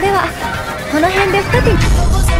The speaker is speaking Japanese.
ではこの辺で二手